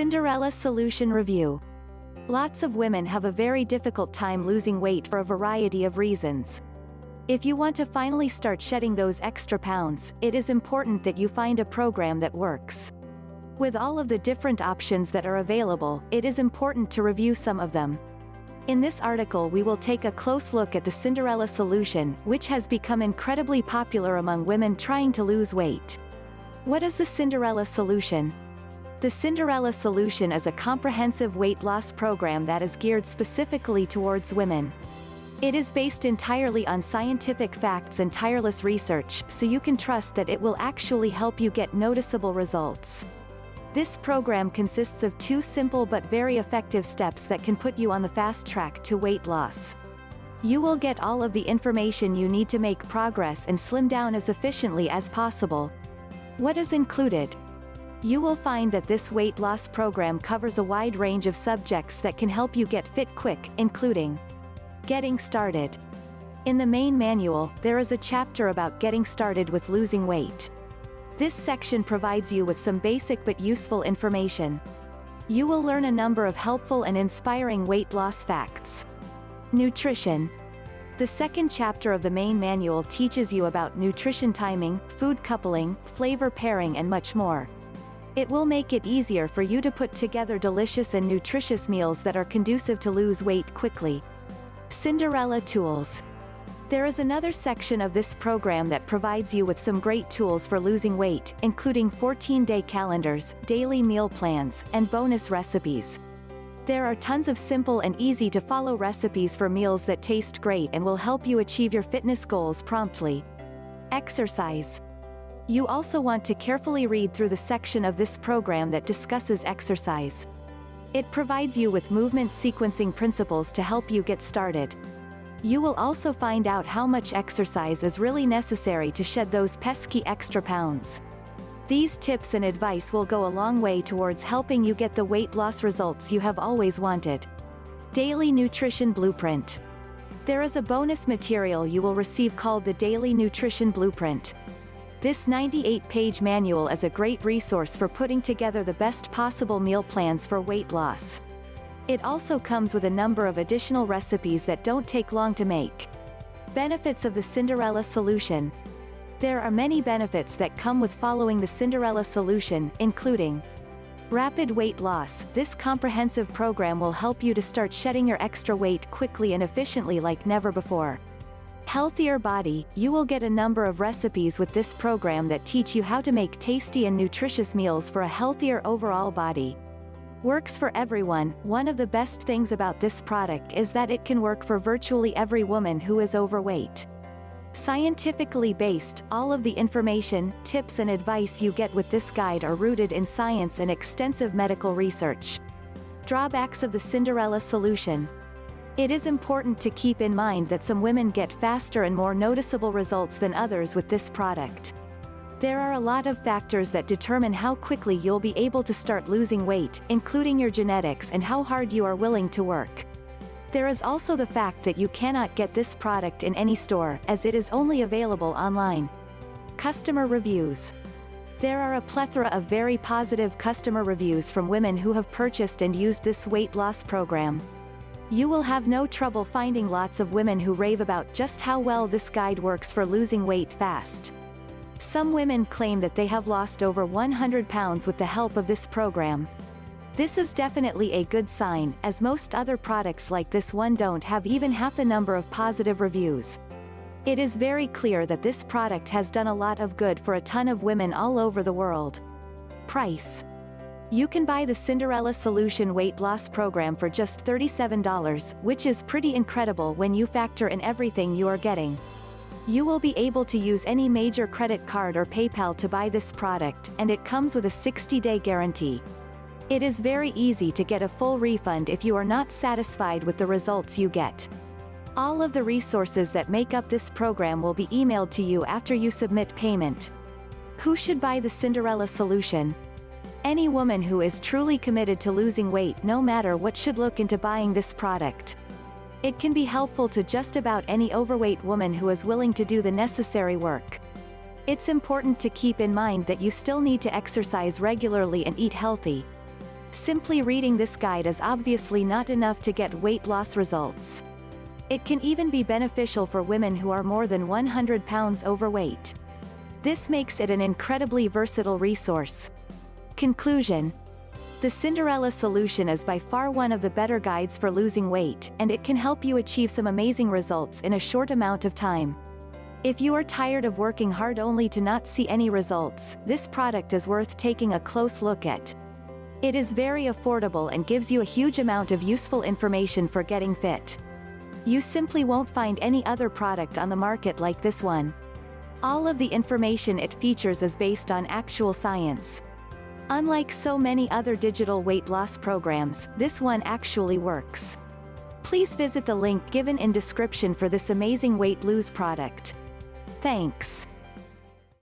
Cinderella Solution Review. Lots of women have a very difficult time losing weight for a variety of reasons. If you want to finally start shedding those extra pounds, it is important that you find a program that works. With all of the different options that are available, it is important to review some of them. In this article we will take a close look at the Cinderella solution, which has become incredibly popular among women trying to lose weight. What is the Cinderella solution? The Cinderella Solution is a comprehensive weight loss program that is geared specifically towards women. It is based entirely on scientific facts and tireless research, so you can trust that it will actually help you get noticeable results. This program consists of two simple but very effective steps that can put you on the fast track to weight loss. You will get all of the information you need to make progress and slim down as efficiently as possible. What is included? You will find that this weight loss program covers a wide range of subjects that can help you get fit quick, including Getting started. In the main manual, there is a chapter about getting started with losing weight. This section provides you with some basic but useful information. You will learn a number of helpful and inspiring weight loss facts. Nutrition. The second chapter of the main manual teaches you about nutrition timing, food coupling, flavor pairing and much more. It will make it easier for you to put together delicious and nutritious meals that are conducive to lose weight quickly. Cinderella Tools. There is another section of this program that provides you with some great tools for losing weight, including 14-day calendars, daily meal plans, and bonus recipes. There are tons of simple and easy to follow recipes for meals that taste great and will help you achieve your fitness goals promptly. Exercise. You also want to carefully read through the section of this program that discusses exercise. It provides you with movement sequencing principles to help you get started. You will also find out how much exercise is really necessary to shed those pesky extra pounds. These tips and advice will go a long way towards helping you get the weight loss results you have always wanted. Daily Nutrition Blueprint. There is a bonus material you will receive called the Daily Nutrition Blueprint. This 98-page manual is a great resource for putting together the best possible meal plans for weight loss. It also comes with a number of additional recipes that don't take long to make. Benefits of the Cinderella solution. There are many benefits that come with following the Cinderella solution, including Rapid weight loss. This comprehensive program will help you to start shedding your extra weight quickly and efficiently like never before. Healthier Body, you will get a number of recipes with this program that teach you how to make tasty and nutritious meals for a healthier overall body. Works for everyone, one of the best things about this product is that it can work for virtually every woman who is overweight. Scientifically based, all of the information, tips and advice you get with this guide are rooted in science and extensive medical research. Drawbacks of the Cinderella solution, it is important to keep in mind that some women get faster and more noticeable results than others with this product. There are a lot of factors that determine how quickly you'll be able to start losing weight, including your genetics and how hard you are willing to work. There is also the fact that you cannot get this product in any store, as it is only available online. Customer Reviews There are a plethora of very positive customer reviews from women who have purchased and used this weight loss program. You will have no trouble finding lots of women who rave about just how well this guide works for losing weight fast. Some women claim that they have lost over 100 pounds with the help of this program. This is definitely a good sign, as most other products like this one don't have even half the number of positive reviews. It is very clear that this product has done a lot of good for a ton of women all over the world. Price you can buy the Cinderella Solution weight loss program for just $37, which is pretty incredible when you factor in everything you are getting. You will be able to use any major credit card or PayPal to buy this product, and it comes with a 60-day guarantee. It is very easy to get a full refund if you are not satisfied with the results you get. All of the resources that make up this program will be emailed to you after you submit payment. Who should buy the Cinderella solution? Any woman who is truly committed to losing weight no matter what should look into buying this product. It can be helpful to just about any overweight woman who is willing to do the necessary work. It's important to keep in mind that you still need to exercise regularly and eat healthy. Simply reading this guide is obviously not enough to get weight loss results. It can even be beneficial for women who are more than 100 pounds overweight. This makes it an incredibly versatile resource. Conclusion. The Cinderella solution is by far one of the better guides for losing weight, and it can help you achieve some amazing results in a short amount of time. If you are tired of working hard only to not see any results, this product is worth taking a close look at. It is very affordable and gives you a huge amount of useful information for getting fit. You simply won't find any other product on the market like this one. All of the information it features is based on actual science. Unlike so many other digital weight loss programs, this one actually works. Please visit the link given in description for this amazing weight lose product. Thanks.